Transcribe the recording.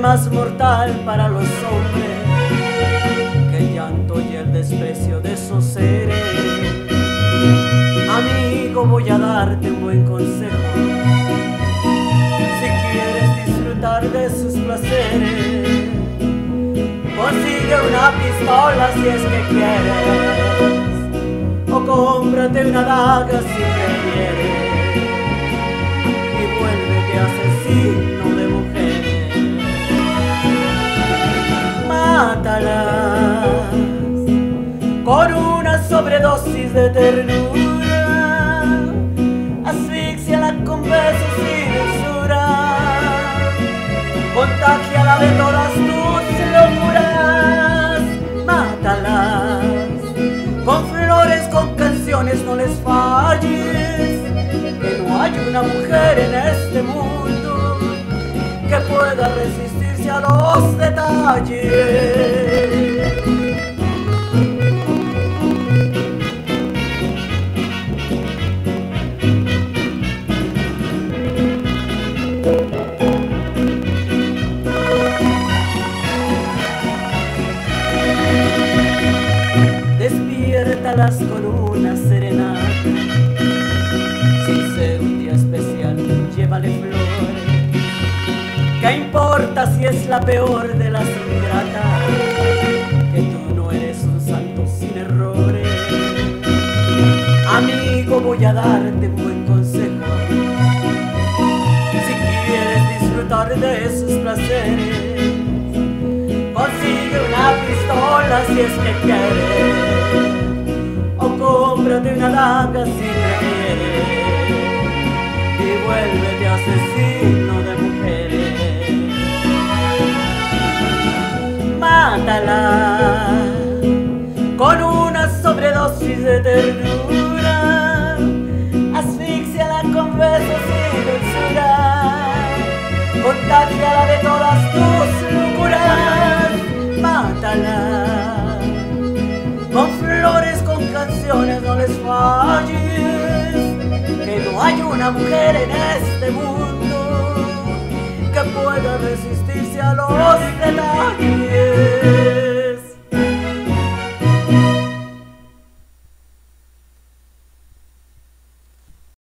más mortal para los hombres Voy a darte un buen consejo. Si quieres disfrutar de sus placeres, Consigue una pistola si es que quieres. O cómprate una daga si prefieres. Y vuélvete asesino de mujeres. Mátalas Con una sobredosis de ternura Contagiala de todas tus locuras, mátalas. Con flores, con canciones, no les falles. Que no hay una mujer en este mundo que pueda resistirse a los detalles. Despiértalas con una serenata Sin ser un día especial, llévale flores ¿Qué importa si es la peor de las ingratas? Que tú no eres un santo sin errores. Amigo, voy a darte un buen consejo. Si quieres disfrutar de sus placeres Consigue una pistola si es que quieres cómprate una daga si prefieres Y vuélvete asesino no les falles Que no hay una mujer en este mundo Que pueda resistirse a los detalles